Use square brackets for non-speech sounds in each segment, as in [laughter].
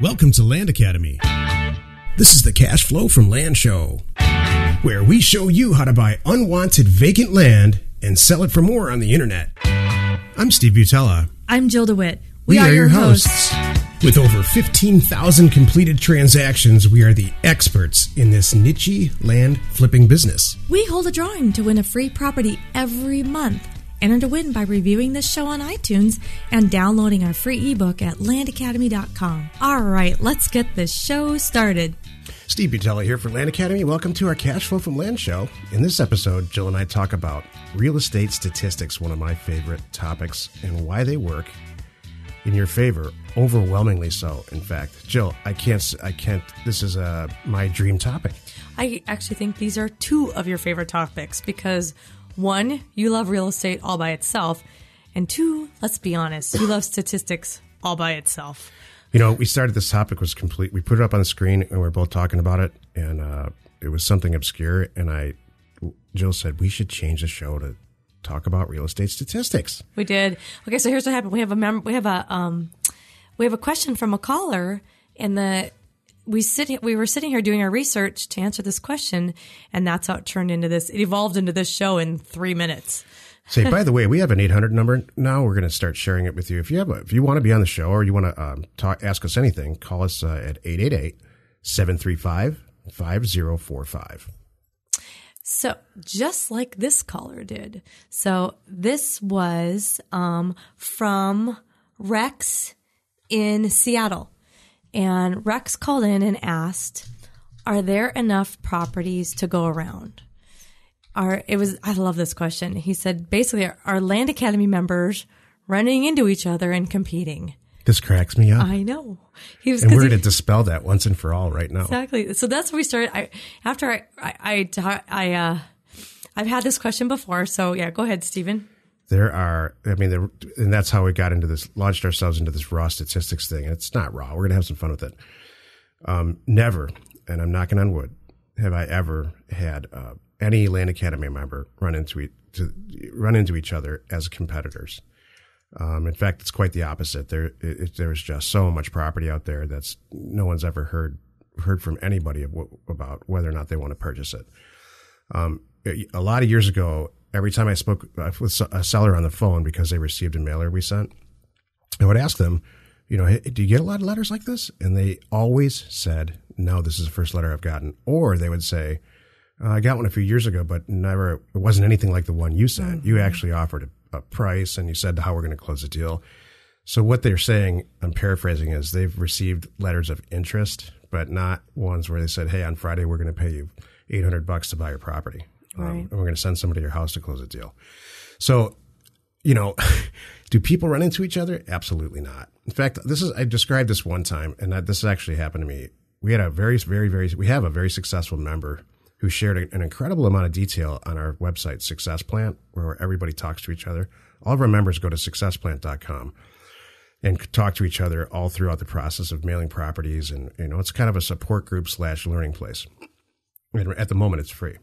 Welcome to Land Academy. This is the Cash Flow from Land Show, where we show you how to buy unwanted vacant land and sell it for more on the internet. I'm Steve Butala. I'm Jill DeWit. We, are, your hosts. With over 15,000 completed transactions, we are the experts in this niche land flipping business. We hold a drawing to win a free property every month. Enter to win by reviewing this show on iTunes and downloading our free ebook at landacademy.com. All right, let's get this show started. Steve Butala here for Land Academy. Welcome to our Cash Flow from Land show. In this episode, Jill and I talk about real estate statistics, one of my favorite topics, and why they work in your favor, overwhelmingly so. In fact, Jill, I can't, I can't. This is uh, my dream topic. I actually think these are two of your favorite topics because one, you love real estate all by itself, and two, let's be honest, you love statistics all by itself. You know, we started this topic was complete. We put it up on the screen and we are both talking about it, and uh, it was something obscure. And I, Jill said we should change the show to talk about real estate statistics. We did. Okay, so here's what happened. We have a mem- we have a um, we have a question from a caller, and the we sit we were sitting here doing our research to answer this question, and that's how it turned into this. It evolved into this show in three minutes. Say, by the way, we have an 800 number now. We're going to start sharing it with you. If you have, a, if you want to be on the show or you want to um, talk, ask us anything, call us uh, at 888 735 5045. So, just like this caller did. So, this was um, from Rex in Seattle. And Rex called in and asked, Are there enough properties to go around? Are, it was, I love this question. He said, basically, are, Land Academy members running into each other and competing? This cracks me up. I know. He was, and we're going to dispel that once and for all right now. Exactly. So that's where we started. I, after I, I, I, I uh, I've had this question before. So yeah, go ahead, Stephen. There are, I mean, there, and that's how we got into this, launched ourselves into this raw statistics thing. And it's not raw. We're going to have some fun with it. Um, never, and I'm knocking on wood, have I ever had uh, any Land Academy member run into, to, run into each other as competitors. Um, in fact, it's quite the opposite. There, it, there's just so much property out there that's no one's ever heard heard from anybody about whether or not they want to purchase it. Um, a lot of years ago, every time I spoke with a seller on the phone because they received a mailer we sent, I would ask them, you know, hey, do you get a lot of letters like this? And they always said, no, this is the first letter I've gotten. Or they would say, uh, I got one a few years ago, but never, it wasn't anything like the one you sent. Mm-hmm. You actually offered a price and you said how we're going to close the deal. So what they're saying, I'm paraphrasing, is they've received letters of interest, but not ones where they said, "Hey, on Friday we're going to pay you 800 bucks to buy your property, right. um, and we're going to send somebody to your house to close a deal." So, you know, [laughs] do people run into each other? Absolutely not. In fact, this is I described this one time, and this actually happened to me. We had a very, very, very, we have a very successful member who shared an incredible amount of detail on our website, Success Plant, where everybody talks to each other. All of our members go to successplant.com and talk to each other all throughout the process of mailing properties. And, you know, it's kind of a support group slash learning place. And at the moment, it's free.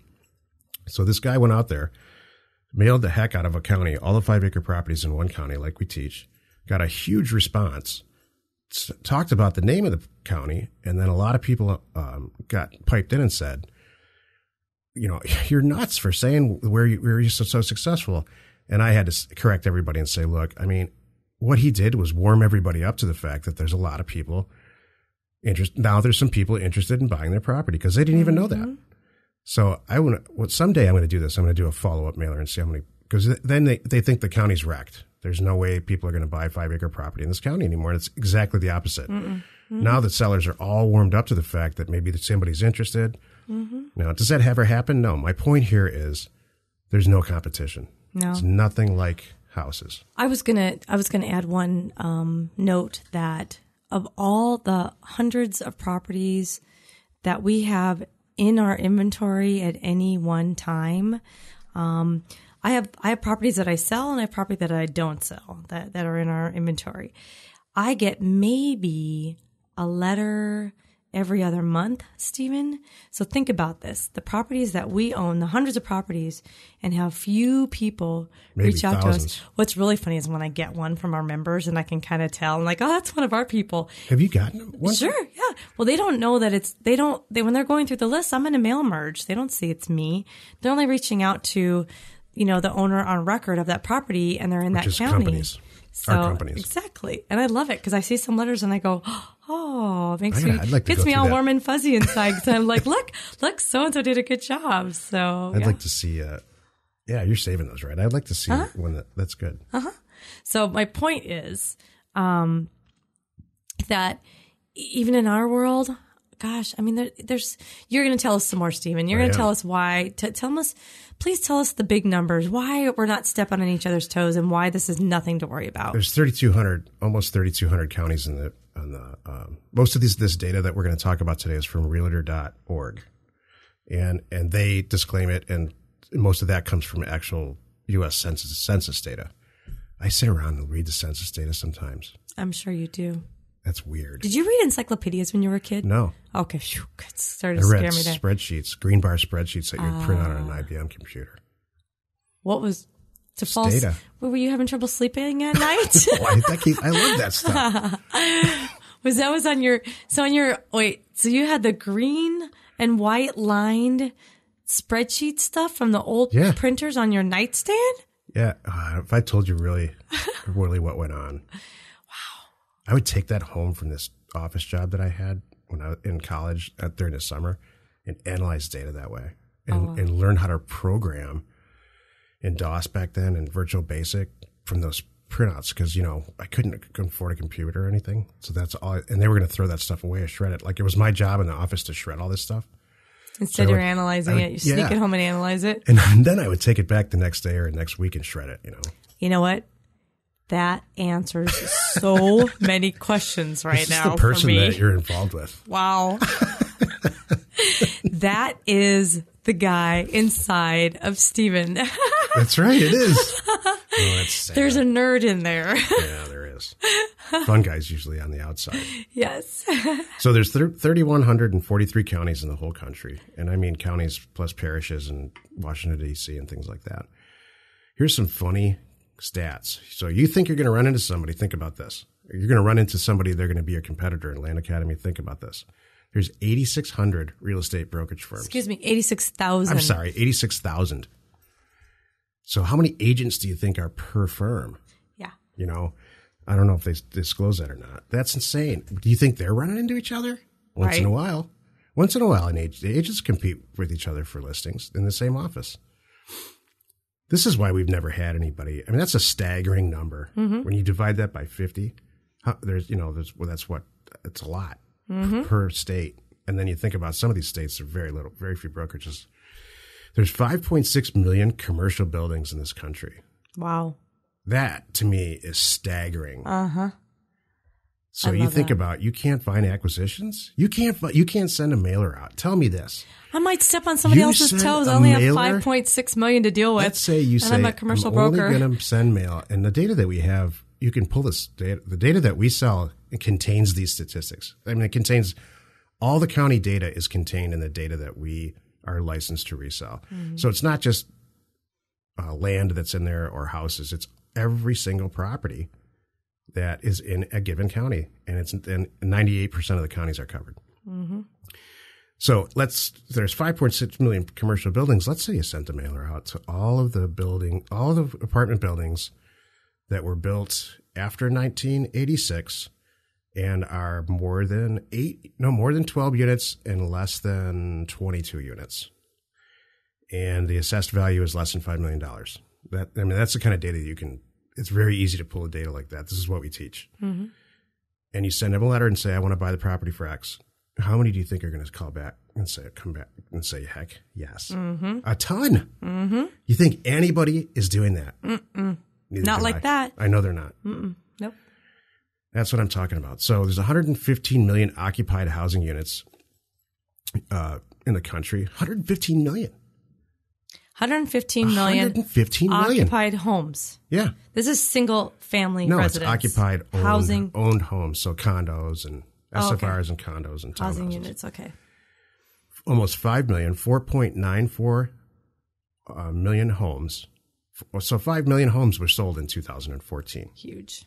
So this guy went out there, mailed the heck out of a county, all the five acre properties in one county, like we teach, got a huge response, talked about the name of the county, and then a lot of people um, got piped in and said, you know, [laughs] you're nuts for saying where you, where you're so, so successful. And I had to correct everybody and say, look, I mean, what he did was warm everybody up to the fact that there's a lot of people interest. Now there's some people interested in buying their property because they didn't even know that. So I want to, well, someday I'm going to do this. I'm going to do a follow up mailer and see how many, because then they, they think the county's wrecked. There's no way people are going to buy five acre property in this county anymore. And it's exactly the opposite. Mm-hmm. Now that sellers are all warmed up to the fact that maybe somebody's interested Mm-hmm. Now, does that ever happen? No. My point here is there's no competition. No. It's nothing like houses. I was gonna I was gonna add one um, note that of all the hundreds of properties that we have in our inventory at any one time, um, I have I have properties that I sell and I have property that I don't sell that, that are in our inventory. I get maybe a letter every other month, Stephen. So think about this. The properties that we own, the hundreds of properties, and how few people Maybe reach out thousands. to us. What's really funny is when I get one from our members and I can kind of tell, I'm like, oh, that's one of our people. Have you gotten one? Sure, yeah. Well, they don't know that it's they don't they when they're going through the list. I'm in a mail merge. They don't see it's me. They're only reaching out to, you know, the owner on record of that property, and they're in that Just county. companies. So Our companies. exactly, and I love it because I see some letters and I go, oh, it makes me like gets me all that. warm and fuzzy inside because I'm like, [laughs] look, look, so and so did a good job. So I'd yeah. like to see. Uh, yeah, you're saving those, right? I'd like to see Uh-huh. one that that's good. So my point is um, that even in our world, gosh, I mean, there, there's you're going to tell us some more, Stephen. You're going to tell us why. T- tell us, please tell us the big numbers. Why we're not stepping on each other's toes, and why this is nothing to worry about. There's 3,200, almost 3,200 counties in the on the. Um, most of these this data that we're going to talk about today is from Realtor.org, and and they disclaim it, and most of that comes from actual U.S. census census data. I sit around and read the census data sometimes. I'm sure you do. That's weird. Did you read encyclopedias when you were a kid? No, Okay, phew, it started I to read scare me there. spreadsheets, green bar spreadsheets that you print out on Ah. an IBM computer. What was to fall? data. Were you having trouble sleeping at [laughs] night? Oh, I, that keep, I love that stuff. [laughs] was that was on your so on your wait? So you had the green and white lined spreadsheet stuff from the old Yeah. printers on your nightstand? Yeah, uh, if I told you really, really what went on, I would take that home from this office job that I had when I was in college uh, during the summer and analyze data that way and, and learn how to program in DOS back then and Visual Basic from those printouts because you know I couldn't, afford a computer or anything, so that's all. I, and they were going to throw that stuff away or shred it. Like it was my job in the office to shred all this stuff. Instead, I you're would- analyzing would- it. You sneak yeah. it home and analyze it. And [laughs] then I would take it back the next day or next week and shred it. You know, You know what? That answers [laughs] so many questions right now the person that you're involved with. Wow. [laughs] that is the guy inside of Steven. [laughs] That's right. It is. oh. There's a nerd in there. yeah, there is. Fun guys usually on the outside. yes. So there's thir- 3,143 counties in the whole country, and I mean counties plus parishes and Washington D.C. and things like that. Here's some funny stats. So you think you're going to run into somebody? Think about this. You're going to run into somebody. They're going to be your competitor in Land Academy. Think about this. There's 8,600 real estate brokerage firms. Excuse me, 86,000. I'm sorry, 86,000. So how many agents do you think are per firm? Yeah. You know, I don't know if they disclose that or not. That's insane. Do you think they're running into each other once in a while? Once in a while, the agents compete with each other for listings in the same office. This is why we've never had anybody. I mean, that's a staggering number. When you divide that by fifty, how, there's you know, there's well, that's what it's a lot p- per state. And then you think about some of these states are very little, very few brokerages. There's 5.6 million commercial buildings in this country. Wow. That to me is staggering. Uh huh. So you think that. about you can't find acquisitions. You can't you can't send a mailer out. Tell me this. I might step on somebody You else's toes. I only have 5.6 million to deal with. Let's say you and say I'm a commercial I'm broker. only going to send mail, and the data that we have, you can pull this data. The data that we sell it contains these statistics. I mean, it contains all the county data is contained in the data that we are licensed to resell. Mm-hmm. So it's not just uh, land that's in there or houses. It's every single property that is in a given county, and it's and 98 percent of the counties are covered. Mm-hmm. So let's there's 5.6 million commercial buildings. Let's say you sent a mailer out to all of the building, all of the apartment buildings that were built after 1986 and are more than eight, no more than 12 units and less than 22 units. And the assessed value is less than $5 million. That, I mean, that's the kind of data you can, it's very easy to pull a data like that. This is what we teach. Mm-hmm. And you send them a letter and say, I want to buy the property for X. How many do you think are going to call back and say, come back and say, heck, yes? Mm-hmm. A ton. Mm-hmm. You think anybody is doing that? Not like I. that. I know they're not. Nope. That's what I'm talking about. So there's 115 million occupied housing units uh, in the country. 115 million. 115 million 115 million. occupied homes. Yeah. This is single family No, residence. it's occupied owned, housing. owned homes, so condos and Oh, okay. SFRs and condos and Housing units. Okay. Almost 5 million, 4.94 uh, million homes. So 5 million homes were sold in 2014. Huge.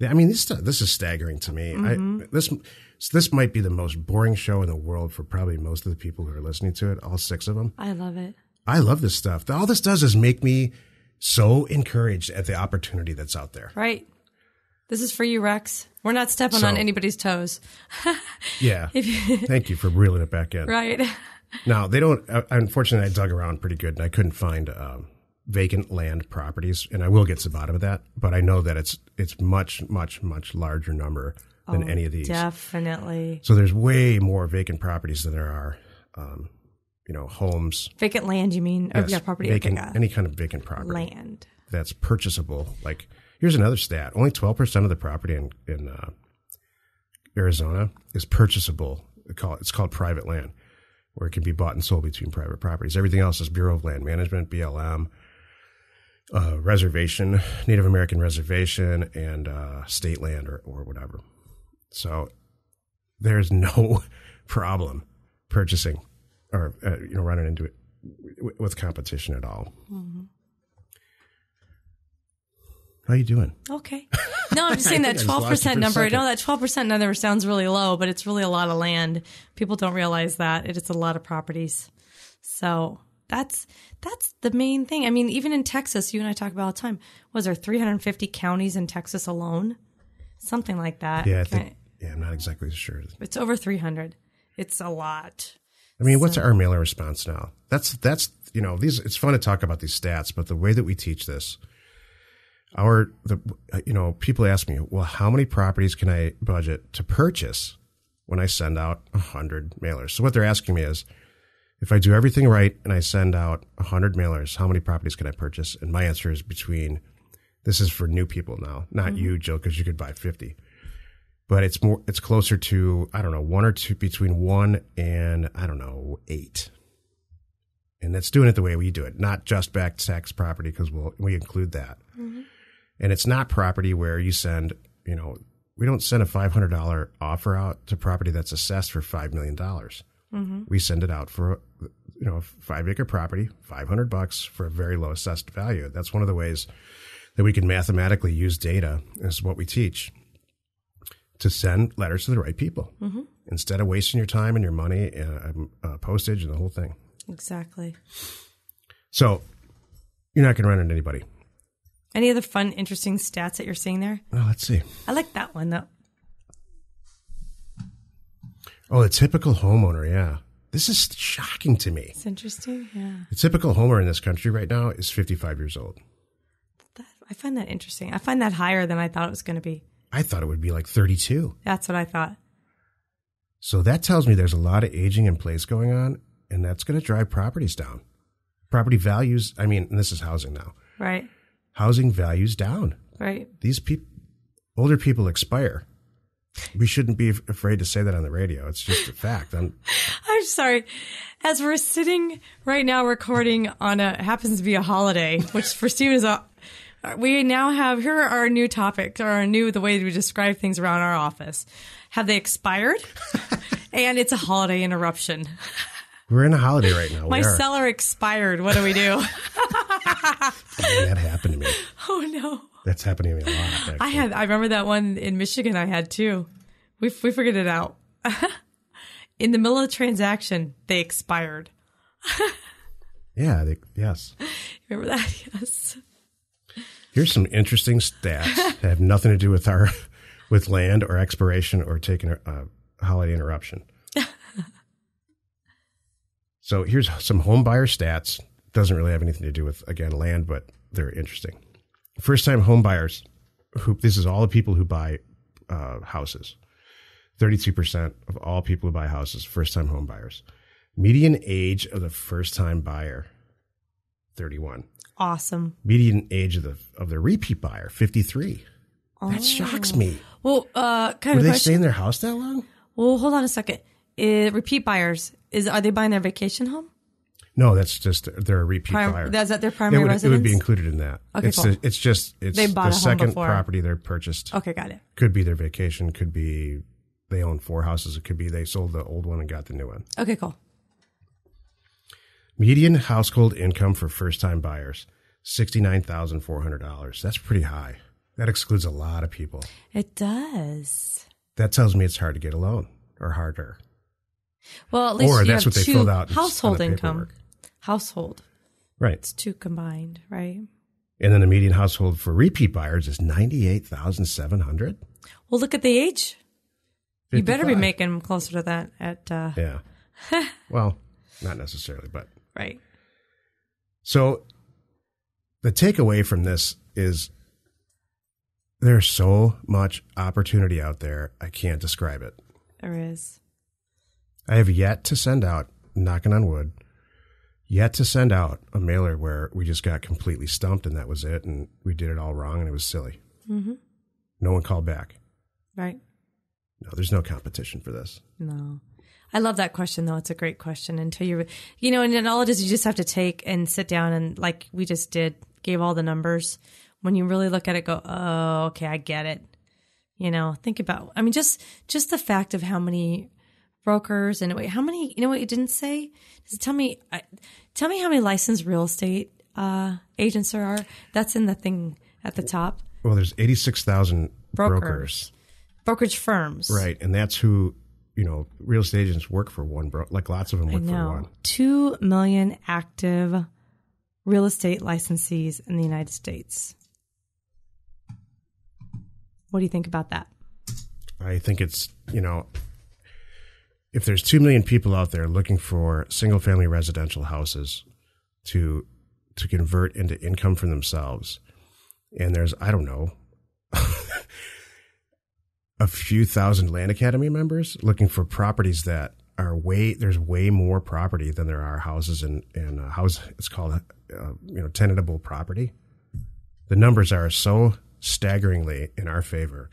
I mean, this this is staggering to me. Mm-hmm. I, this this might be the most boring show in the world for probably most of the people who are listening to it. All six of them. I love it. I love this stuff. All this does is make me so encouraged at the opportunity that's out there. Right. This is for you, Rex. We're not stepping So- on anybody's toes. [laughs] Yeah. [laughs] Thank you for reeling it back in. Right. Now they don't. Uh, unfortunately, I dug around pretty good, and I couldn't find um, vacant land properties, and I will get to the bottom of that. But I know that it's it's much much much larger number than any of these. Definitely. So there's way more vacant properties than there are, um, you know, homes. Vacant land, you mean? Yes, yeah, property. vacant, got any kind of vacant property land. that's purchasable. Like here's another stat: only 12 percent of the property in in uh, Arizona is purchasable. It's called private land, where it can be bought and sold between private properties. Everything else is Bureau of Land Management (BLM), uh, reservation, Native American reservation, and uh, state land or or whatever. So there's no [laughs] problem purchasing or uh, you know running into it w- with competition at all. How are you doing? Okay. [laughs] No, I'm just saying that think I just 12% lost you for a number. I know that 12% number sounds really low, but it's really a lot of land. People don't realize that. It is a lot of properties. So that's that's the main thing. I mean, even in Texas, you and I talk about all the time. Was there 350 counties in Texas alone? Something like that. Yeah, I think. Yeah, I'm not exactly sure. It's over 300. It's a lot. I mean, what's our mailer response now? That's that's you know these. It's fun to talk about these stats, but the way that we teach this, our the you know people ask me, well, how many properties can I budget to purchase when I send out a hundred mailers? So what they're asking me is, if I do everything right and I send out a hundred mailers, how many properties can I purchase? And my answer is between. This is for new people now, not mm-hmm. you, Jill, because you could buy fifty but it's more it's closer to i don't know one or two between one and i don't know eight. And that's doing it the way we do it not just back tax property because we'll we include that. Mm-hmm. And it's not property where you send you know we don't send a $500 offer out to property that's assessed for $5 million. Mm-hmm. We send it out for you know a five acre property 500 bucks for a very low assessed value. That's one of the ways that we can mathematically use data is what we teach to send letters to the right people mm-hmm. instead of wasting your time and your money and uh, postage and the whole thing. Exactly. So you're not going to run into anybody. Any other fun, interesting stats that you're seeing there? Well, let's see. I like that one though. Oh, the typical homeowner. Yeah. This is shocking to me. It's interesting. Yeah. The typical homeowner in this country right now is 55 years old. That, I find that interesting. I find that higher than I thought it was going to be. I thought it would be like 32. That's what I thought. So that tells me there's a lot of aging in place going on, and that's going to drive properties down. Property values, I mean, and this is housing now. Right. Housing values down. Right. these people, older people expire. We shouldn't be afraid to say that on the radio. It's just a fact. I'm, [laughs] I'm sorry. As we're sitting right now recording on a happens to be a holiday, which for Steve is a we now have here are our new topics or our new the way we describe things around our office. Have they expired? [laughs] and it's a holiday interruption. we're in a holiday right now. My are. seller expired. What do we do? [laughs] That happened to me. oh no. That's happening to me a lot. Actually. I had I remember that one in Michigan I had too. We we figured it out. [laughs] in the middle of the transaction, they expired. yeah. They, yes. Remember that? Yes. Here's some interesting stats [laughs] that have nothing to do with our, with land or expiration or taking a, holiday interruption. [laughs] so here's some home buyer stats. Doesn't really have anything to do with again land, but they're interesting. First time home buyers, who this is all the people who buy uh, houses. Thirty-two percent of all people who buy houses, first time home buyers. Median age of the first time buyer, thirty-one Awesome. median age of the of the repeat buyer 53 that shocks me Well, uh, kind were of they stay in their house that long Well, hold on a second. Repeat buyers is are they buying their vacation home? no that's just they're a repeat Prim- buyer that's at their primary would, it would be included in that Okay, it's cool. the- it's just it's They bought the a second property they're purchased okay, got it. could be their vacation could be they own four houses. It could be they sold the old one and got the new one. Okay, cool. Median household income for first time buyers $69,400. That's pretty high. That excludes a lot of people. It does. That tells me it's hard to get a loan or harder. Well, at least Or that's what they filled out household income. Household. Right. It's two combined, right? And then the median household for repeat buyers is 98,700. Well, look at the age. You better be 55. making closer to that at uh, Yeah. [laughs] well, not necessarily, but right. So the takeaway from this is there's so much opportunity out there. I can't describe it. There is. I have yet to send out, knocking on wood, yet to send out a mailer where we just got completely stumped and that was it. And we did it all wrong and it was silly. Mm-hmm. No one called back. Right. No, there's no competition for this. No. I love that question though. It's a great question until you, you know, and then all it is, you just have to take and sit down and like we just did, gave all the numbers. When you really look at it, go, oh, okay, I get it. You know, think about, I mean, just, just the fact of how many brokers and wait, how many, you know what you didn't say? Just tell me, I- tell me how many licensed real estate, uh, agents there are. That's in the thing at the top. Well, there's 86,000 Brokers. brokers. Brokerage firms. Right. And that's who, you know, real estate agents work for one bro like lots of them work for one. Two million active real estate licensees in the United States. What do you think about that? I think it's, you know, if there's 2 million people out there looking for single family residential houses to to convert into income for themselves and there's I don't know a few thousand land academy members looking for properties that are way there's way more property than there are houses and and uh, house. It's called uh, you know tenantable property. The numbers are so staggeringly in our favor.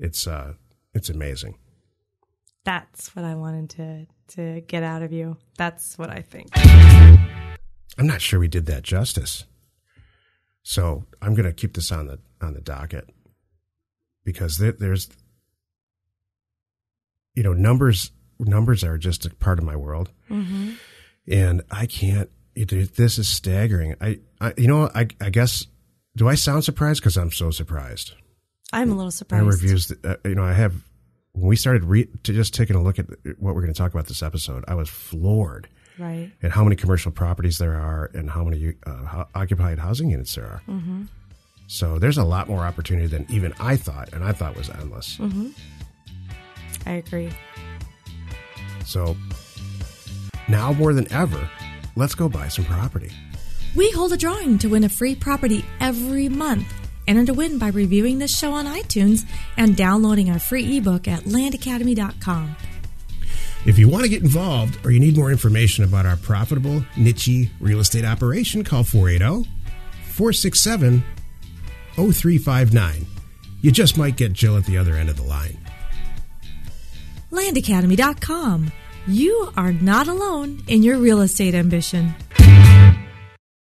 It's uh it's amazing. That's what I wanted to to get out of you. That's what I think. i'm not sure we did that justice. So i'm going to keep this on the on the docket because there, there's you know numbers numbers are just a part of my world Mm-hmm. and i can't it, it- this is staggering i, I you know I, I guess do i sound surprised because i'm so surprised I'm a little surprised. reviews, uh, you know, I have when we started re- to just taking a look at what we're going to talk about this episode. I was floored Right. at how many commercial properties there are and how many uh, ho- occupied housing units there are. Mm-hmm. So there's a lot more opportunity than even I thought, and I thought was endless. Mm-hmm. I agree. So now more than ever, let's go buy some property. We hold a drawing to win a free property every month. Enter to win by reviewing this show on iTunes and downloading our free ebook at landacademy.com. If you want to get involved or you need more information about our profitable, niche real estate operation, call 480 467 0359. You just might get Jill at the other end of the line. Landacademy.com. You are not alone in your real estate ambition.